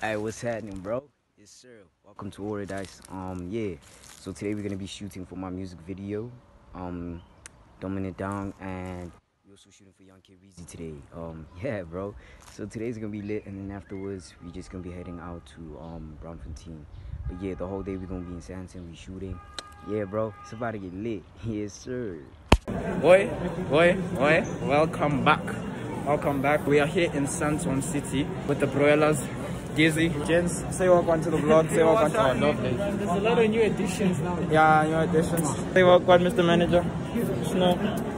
Hey, what's happening, bro? Yes, sir. Welcome to Order Dice. Um, yeah. So today we're gonna be shooting for my music video. Um, dumbing Dong, and we're also shooting for Yungkiddreezy today. Um, yeah, bro. So today's gonna be lit, and then afterwards we're just gonna be heading out to um Braamfontein. But yeah, the whole day we're gonna be in Sandton. We shooting. Yeah, bro. It's about to get lit. Yes, sir. Oi, oi, oi, welcome back. Welcome back. We are here in Sandton City with the Broilers. Dizzy, Jens, say welcome to the vlog. Say welcome to our lovely. There's a lot of new additions now. Yeah, new additions. Say welcome, Mr. Manager. Snow.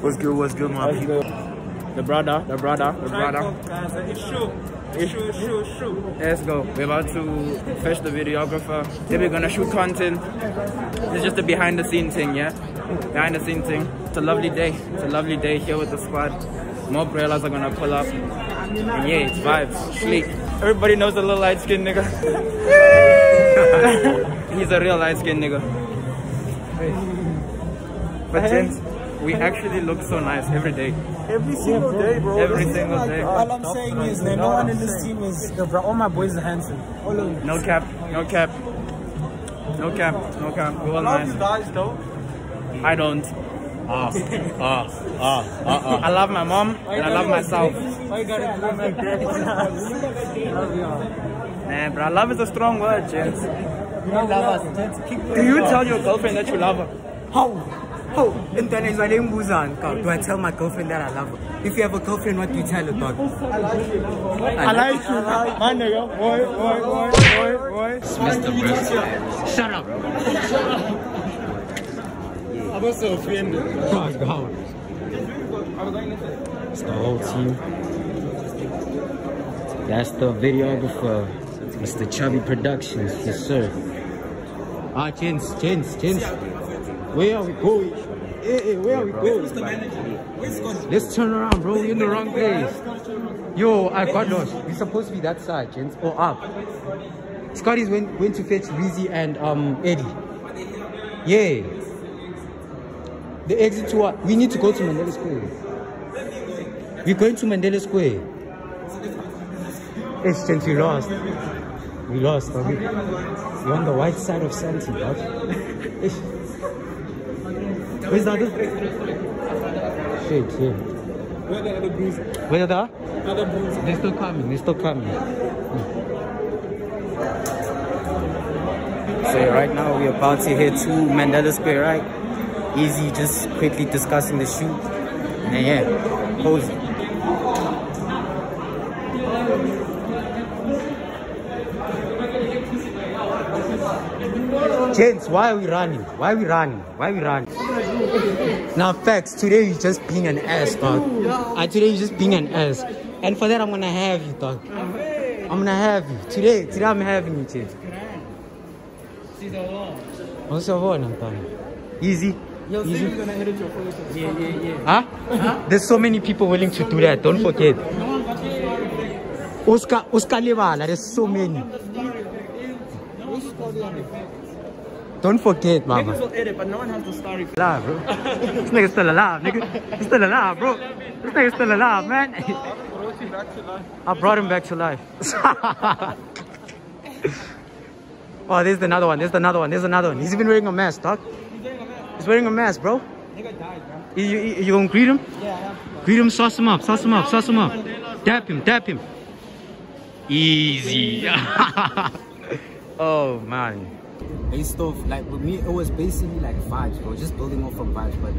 What's good? What's good, my Let's people? go. The brother, the brother, the brother. Shoot, shoot, shoot. Let's go. We're about to fetch the videographer. Then we're gonna shoot content. It's just a behind the scene thing, yeah? Behind the scene thing. It's a lovely day. It's a lovely day here with the squad. More umbrellas are gonna pull up. And yeah, it's vibes. Sleep. Everybody knows the little light skinned nigga. He's a real light skinned nigga. But gents, we actually look so nice every day. Every single day, bro. Every single day. All I'm saying is that no one in this team is the bro. All my boys are handsome. All of them. No cap, no cap. No cap, no cap. We all nice. guys, though. I don't. Ah, ah, ah, ah, I love my mom and I love myself. Why you gotta do it like that? Man, bro, love is a strong word, gents. You don't love us. Just Do you tell your girlfriend that you love her? How? How? Internet is my name Buzan. Do I tell my girlfriend that I love her? If you have a girlfriend, what do you tell her, dog? I like you, I my nigga. Boy, boy, boy, boy, boy. Mr. President. Shut up. I'm also offended. Oh, God. It's the whole team. That's the videographer, Mr. Chubby Productions. Yes, sir. Ah, chins, chins, chins. Where are we going? Hey, hey, where are we going? Let's turn around, bro. You're in the wrong place. Yo, I got lost. We're supposed to be that side, chins, or up. Scotty's went went to fetch Rizzy and um Eddie. Yeah. The exit to what? We need to go to Mandela Square. We're going to Mandela Square. It's since we lost. We lost, dog. We're on the white side of Santi, dog. Ish. Where's the other? Shit, shit. Where the other boys? Where are the? Other boys. They're still coming, they're still coming. So right now we're about to head to Mandela Square, right? Easy, just quickly discussing the shoot. And yeah, posing. Gents, why are we running? Why are we running? Why are we running? Now, facts, today you're just being an ass, dog. Uh, today you're just being an ass. And for that, I'm gonna have you, dog. I'm gonna have you. Today, today I'm having you, Chins. What's your one, Easy. Yo, Easy. you're gonna edit your photos. Yeah, yeah, yeah. Huh? There's so many people willing to do that. Don't forget. Oscar, Oscar Levala, there's so many. Don't forget, Niggas mama. will edit, but no one has the story. Alive, bro. This nigga's still alive, nigga. He's still alive, bro. This nigga's still alive, man. I brought him back to life. oh, there's another one. There's another one. There's another one. He's even wearing a mask, dog. He's wearing a mask, bro. Nigga died, bro. You, you, you gonna greet him? Yeah, Greet him, sauce him up, sauce him up, sauce him up. Dap him, dap him. Easy. oh man. Based off, like with me, it was basically like vibes, bro. Just building off from vibes, but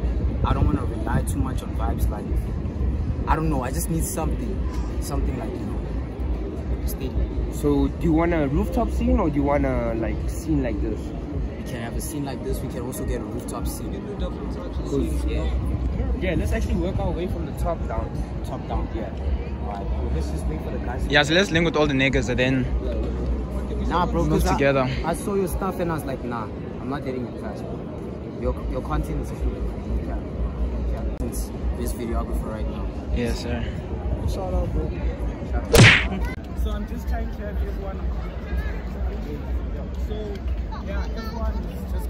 I don't want to rely too much on vibes. Like, I don't know. I just need something, something like you know, steady. So do you want a rooftop scene or do you want a like scene like this? We can have a scene like this. We can also get a rooftop scene. Cause Yeah, yeah, let's actually work our way from the top down. top down. Yeah. Alright, cool. let's just wait for the guys. Yeah, so let's link with all the niggas and then Nah, bro, Move 'cause I- together. I, saw your stuff and I was like, nah, I'm not getting it fast, bro. Your, your content is true. Yeah. Yeah. It's this videographer right now. Yes, sir. Shout out, bro. So I'm just trying to have everyone. So Yeah, everyone is just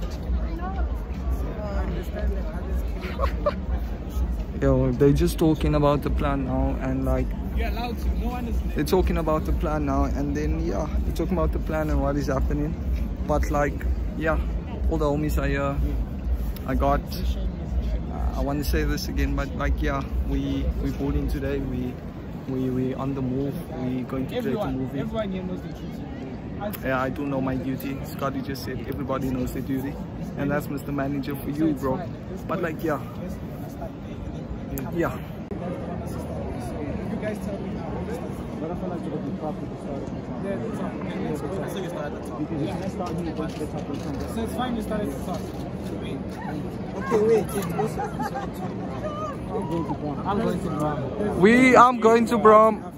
I understand that others can Yo, they're just talking about the plan now and like You're allowed to. No one is they're talking about the plan now and then yeah, they're talking about the plan and what is happening. But like yeah, all the homies are here. I got uh, I want to say this again, but like yeah, we we bought in today. We we we on the move. We going to create a everyone. movie. Everyone here knows the truth. I- Yeah, I do know my duty. Scotty just said everybody knows their duty, and that's Mr. Manager for you, bro. But like yeah, yeah. You guys tell me now. But I feel like you're open properly to start at Yeah, that's all. Yeah, let's go. So you start at the top. Because yeah. let's start here, go the top of the top. So it's fine, you start at the top. Okay, wait. I'm going to Brown. We, I'm going to Brom.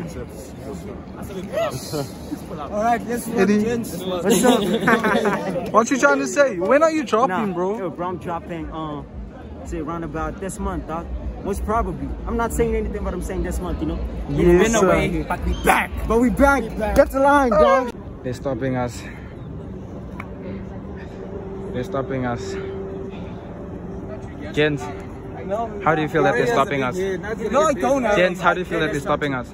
All right, let's go, Eddie. gents. What's up? what you trying to say? When are you dropping, bro? Yo, bro, I'm dropping, uh, say around about this month, dog. Most probably. I'm not saying anything, but I'm saying this month, you know? Yes, Been sir. away, but we back. But we back. Get the line, dog. They're stopping us. They're stopping us. Gents, how do you feel that they're stopping us? No, I don't. Gents, how do you feel that they're stopping us?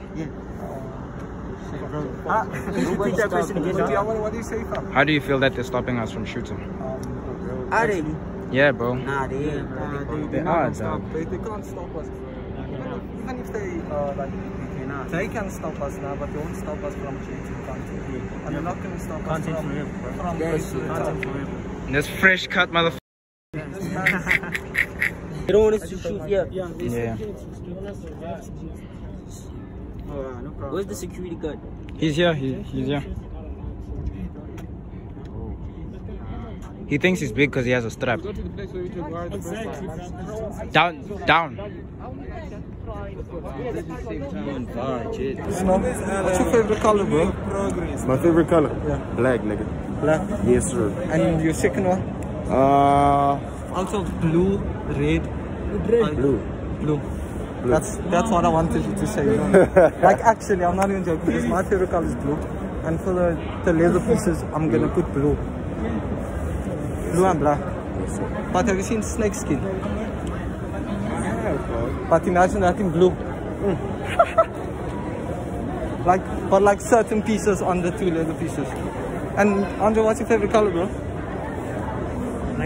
Repeat that question again, dog. What do you say, fam? How do you feel that they're stopping us from shooting? Are they? Yeah, bro. Nah, they ain't. Nah, they, They are, dog. They, they can't stop us. Even, even if they, uh, like, they can stop us now, but they won't stop us from creating content. And they're not gonna stop us Content from, forever, bro. from Yeah, going it's to the top. content forever. This fresh cut motherfucker. They don't want us to shoot yet. Yeah. Yeah. no. Where's the security guard? He's here. He, he's here. He thinks he's big because he has a strap. Down, down. What's your favorite color, bro? My favorite color? Yeah. Black, nigga. Black. Yes, sir. And your second one? Uh, Also blue, red, blue. blue. That's that's what I wanted you to say. you know. like actually, I'm not even joking. Because my favorite color is blue, and for the the leather pieces, I'm gonna put blue. Blue and black. But have you seen snake skin? But imagine that in blue. like, but like certain pieces on the two leather pieces. And Andre, what's your favorite color, bro?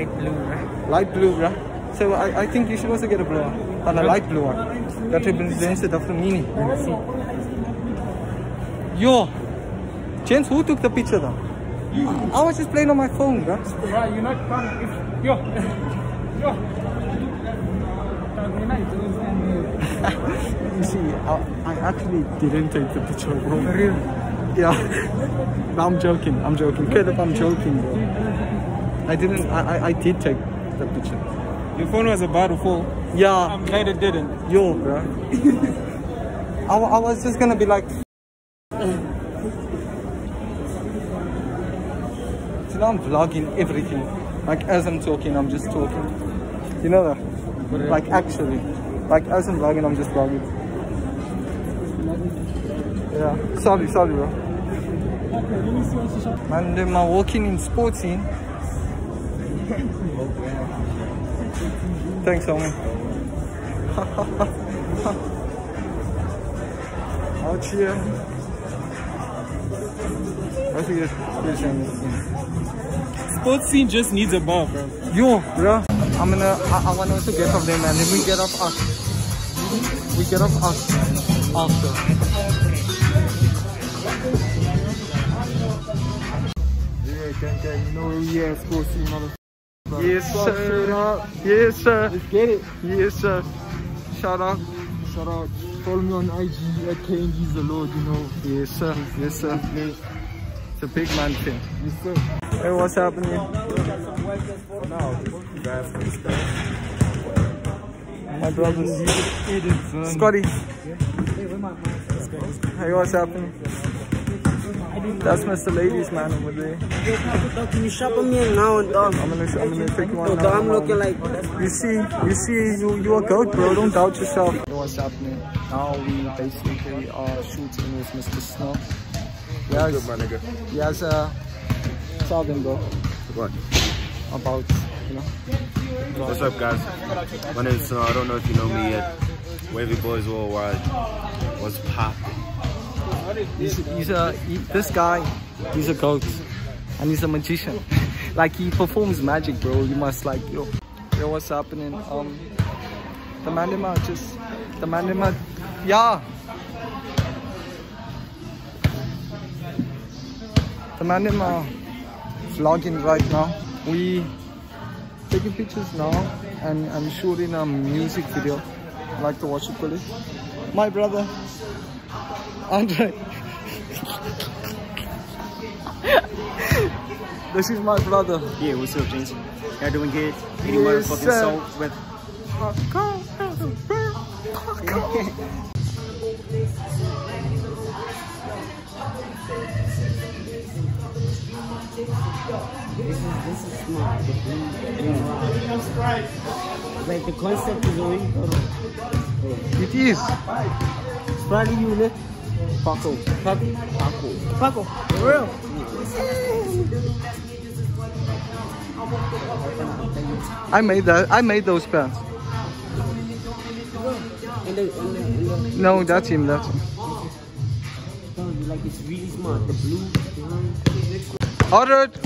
Light blue, right? Light blue, right? So I, I think you should also get a blue one, but a light blue one. That represents the different meaning. Yo, James, who took the picture though? I was just playing on my phone, bro. Right, you're not coming. If, yo. Yo. Dog, we're not. You see, I, I actually didn't take the picture, bro. Really? Yeah. No, I'm joking. I'm joking. Caleb, I'm joking, bro. I didn't. I, I, I did take the picture. Your phone was about to fall. Yeah. I'm glad it didn't. Yo, bro. I, I was just gonna be like. So now I'm vlogging everything. Like as I'm talking, I'm just talking. You know that? Like actually. Like as I'm vlogging, I'm just vlogging. Yeah. Sorry, sorry, bro. And then I'm walking in Sportscene. Thanks, homie. Out here. I think it's Sportscene just needs a bar, bro. Yo, bro. I'm gonna. I, I want to get off them, and then we get off us. We get off us after. Yeah, gang, gang. You know where we at? Sports team, mother. Yes, sir. Yes, sir. Let's get it. Yes, sir. Shout out. Shout out. Follow me on IG at KNG's the Lord, you know. Yes, sir. Yes, sir. It's a big man thing. Yes, sir. Hey, what's happening? Now, basketball stuff. My brothers. Scotty. Hey, what's happening? That's Mr. Ladies Man over there. Can you shop on me now and dog? I'm gonna, I'm gonna take you Yo, one. dog, I'm looking like. You see, you see, you you a goat, bro. Don't doubt yourself. What's happening? Now we basically are shooting with Mr. Snow. Has, Good, my nigga. has a tell them, bro, What? about, you know? What's up, guys? My name is Snow. I don't know if you know me yet. Wavy Boys Worldwide. What's poppin'? He's, he's a, he, this guy, he's a goat. And he's a magician. like, he performs magic, bro. You must, like, yo, yo, what's happening? Um, the Mandema just, the Mandema, yeah. The Mandema vlogging right now. We taking pictures now and I'm shooting a music video. Like to watch it, Kuli. My brother, Andre. this is my brother. Yeah, what's up, James? Y'all doing good? Any Yes, motherfucking sir. soul with This is this is smart. The blue, Like the concept is already thought It is. It's probably you, ne? Paco. Paco. Paco. Paco. For real. I made that. I made those pants. No, that's him. That's him. like it's really smart. The blue. behind. Alright.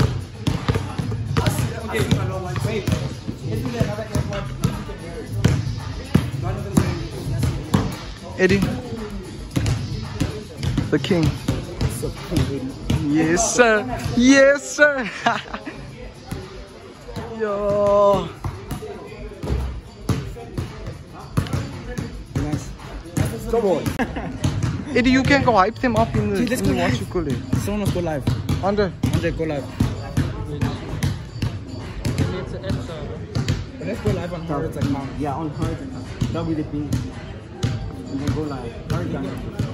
Eddie. The king. Yes, sir. Yes, sir. Yo. Nice. Come on. Eddie, you can go hype them up in the, Dude, let's in go what live. you call it. Someone go live. Andre. Andre, go live. Let's go live on Hurricane account. Yeah, on Hurricane. That'll be the thing. And then go live. Hurricane.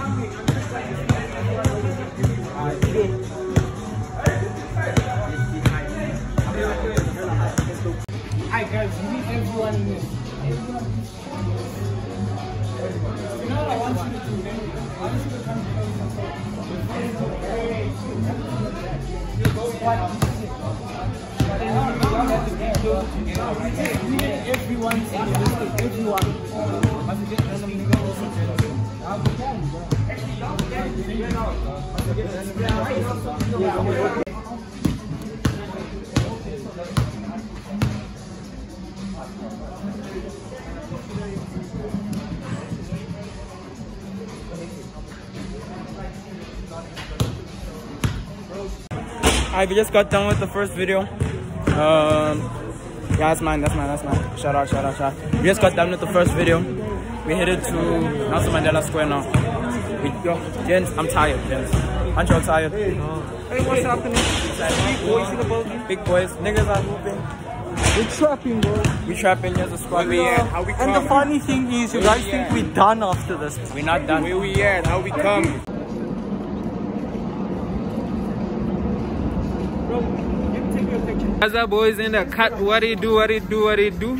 Hi guys, you need everyone in this. You know what I want you to do? I want you to come to Everyone in the list, everyone. Alright, we just got done with the first video. Um, yeah, that's mine, that's mine, that's mine. Shout out, shout out, shout out. We just got done with the first video. We headed to Nelson Mandela Square now. We, yo, gents, I'm tired, gents. Aren't you all tired? Hey, what's happening? Big boys in the building. Big boys, niggas are moving. We're trapping, bro. We're trapping as a squad. We at? How we And the funny thing is, you guys think we're done after this. We're not done. Where we at? How we come? As our boys in the cut, what he do, what he do, what he do.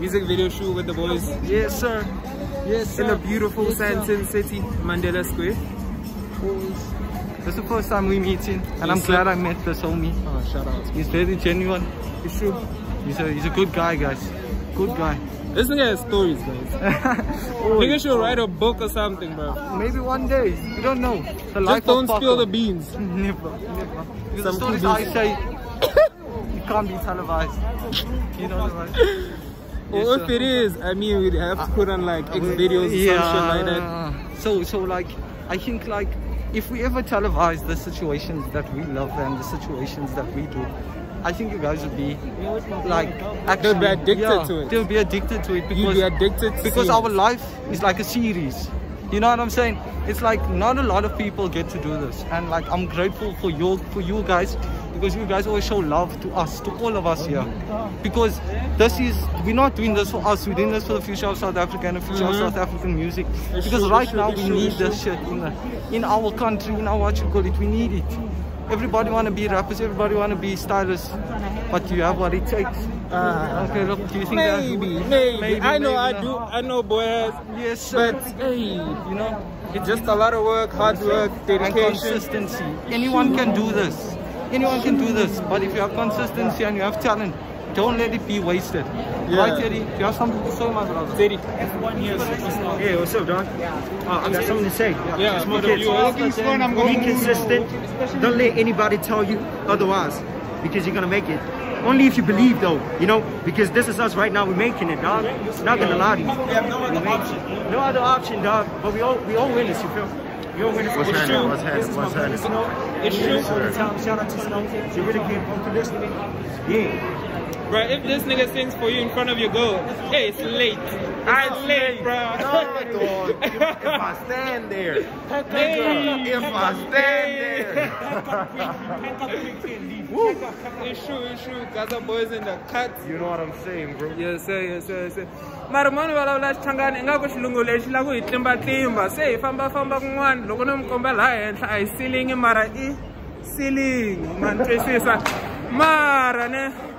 Music video shoot with the boys Yes, sir. Yes, sir. in the beautiful Yes, sir. Sandton City, Mandela Square. Boys. This is the first time we're meeting, and I'm Yes, sir. glad I met this homie. Oh, shout out. He's very genuine. It's true. He's a he's a good guy, guys. Good guy. This nigga has stories, guys. Nigga should write a book or something, bro. Maybe one day. You don't know. The life Just don't of spill the beans. Never, never. Because the Some stories. I say, it can't be televised. You know what I mean? Yes, Or if sir. it is, I mean, we'd have to put on like X videos or some shit like that. So, so like, I think like, if we ever televise the situations that we love and the situations that we do, I think you guys would be like, actually, They'll be addicted yeah, to it. They'll be addicted to it because be addicted to because seeing our it. life is like a series. You know what I'm saying? It's like not a lot of people get to do this, and like I'm grateful for you for you guys because you guys always show love to us, to all of us here. Because this is, we're not doing this for us, we're doing this for the future of South Africa and the future of mm-hmm. South African music. Because right now we need this shit in, the, in our country, in our what you call it, we need it. Everybody want to be rappers, everybody want to be stylists, but you have what it takes. Ah. okay, look, do you think that? Maybe, maybe, I know I do. I know boys. Yes, sir. But hey, you know, it's just a lot of work, hard work, and dedication. consistency. Anyone can do this. Anyone can do this. But if you have consistency and you have talent, don't let it be wasted. Right, Teddy? You have something to say, my brother? Teddy. Hey, what's up, dog? Uh, I got something to say. Yeah, Small but kids. you fun, I'm Be consistent. Don't let anybody tell you otherwise, because you're gonna make it. Only if you believe, though, you know, because this is us right now. We're making it, dog. Not gonna lie to you. We have no other option. No other option, dog. But we all we all winners. You feel? We all winners. What's It's happening? true. What's happening? This is What's my happening? It's true. all the. Shout out to Snow. She really came home to this. Yeah. Bro, if this nigga sings for you in front of your girl, hey, it's late. It's ah, late, bro. if I stand there, Hey. if I stand there. It's true, it's true. Gaza boys in the cut. You know what I'm saying, bro? Yes, sir, yes, sir, yes, sir. mara mani vulavula xichangani ingaku xilungu lexi la ku hi tlimbatlimba se hi fambafamba kun'wana loko no mi komba laha henhla a hi silingi mara i silingi ma ni twisisa mara ne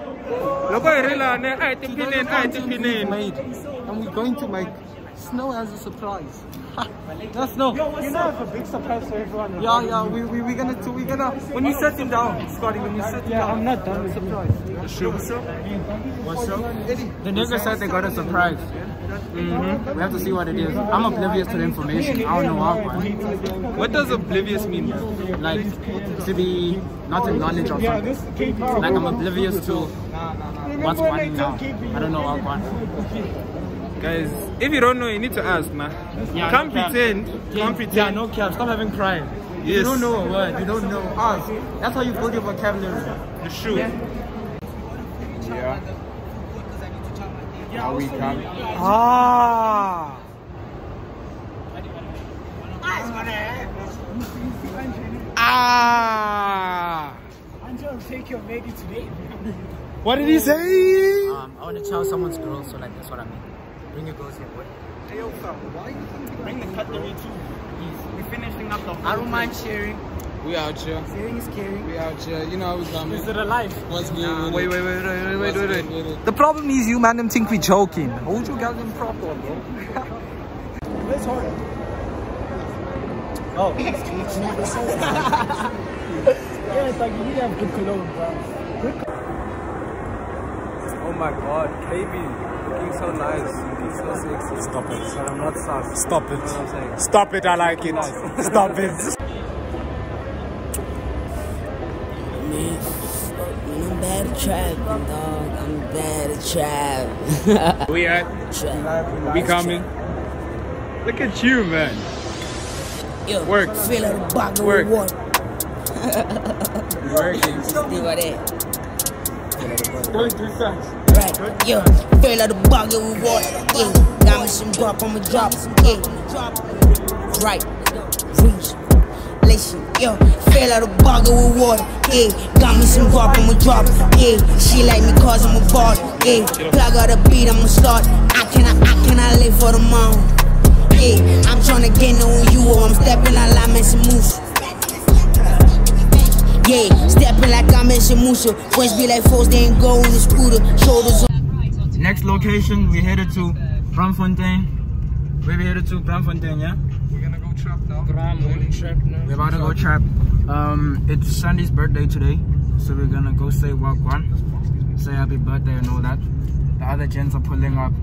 loko hi ri laha a hi tiphineni a hi tiphineni. And we're going to make Snow as a surprise. That's no. You know, it's a big surprise for everyone. Yeah, yeah, we, we, we're gonna, do- we're gonna, when you sit him down, Scotty, when you sit him Yeah, down. I'm not done with surprise. What's up? The nigga said they got a surprise. Mm-hmm. We have to see what it is. I'm oblivious to the information. I don't know how. what does oblivious mean Like, to be not in knowledge of something. Like, I'm oblivious to what's going now. I don't know what's going guys if you don't know you need to ask man Yeah, can't no pretend can't pretend Yeah, no cap. Stop having pride. You don't know a word. You don't know. Ask. That's how you build your vocabulary. it's true Are we coming? Ah! Ah! I'm take your lady today. What did he say? Um, I want to tell someone's girl, so like that's what I mean. Bring your girls here, boy. bring the cutlery too We're finishing up the I don't mind sharing. we out here Sharing is caring. we out here you know how we coming Is it a life? what's good Wait, wait, wait, wait, wait, wait, wait, with wait. The problem is you man them think we're joking. Hold your goddamn proper, bro. It's hard. Oh. yeah, it's like you need to have good cologne, bro. Oh my god, KB, looking so nice, looking so sexy. Stop it. But I'm not sus. Stop You know what I'm it. Stop it, I like it. Stop it. I'm bad at trapping, dog. I'm bad at trap. We at? trap. We coming? Look at you, man. Yo, Work. Fill out the bottle Work. with water. Working. See about that? Going too fast. Right, yo. Fill out the bottle with water. Yeah. Got me some drop, I'ma drop. Yeah. Right. Reach. Listen, yo. Fill out the bottle with water. Yeah. Got me some drop, I'ma drop. Yeah. She like me cause I'm a ball. Yeah. Plug out the beat, I'ma start. I cannot, I cannot live for the moment. Yeah, I'm tryna get on you or I'm stepping out like some moose. Yeah, stepping like I'm in some moose. Boys be like folks, they ain't go in the scooter. Shoulders Next location, we headed to Braamfontein. Where we headed to Braamfontein, yeah? We're gonna go trap now. We're about to go trap. Um, it's Sandy's birthday today, so we're gonna go say walk one, say happy birthday and all that. The other gents are pulling up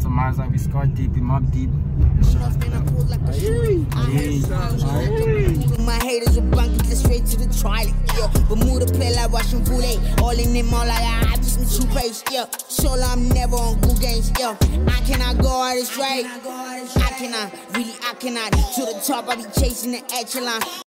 to Maza. We scored deep, we mob deep. My haters will bunk it straight to the toilet. Yeah, Bermuda play like Russian roulette. All in them all like I just some two face. Yeah, sure I'm never on good games. Yeah, I cannot go out this right. I cannot, really, I cannot. To the top, I be chasing the echelon.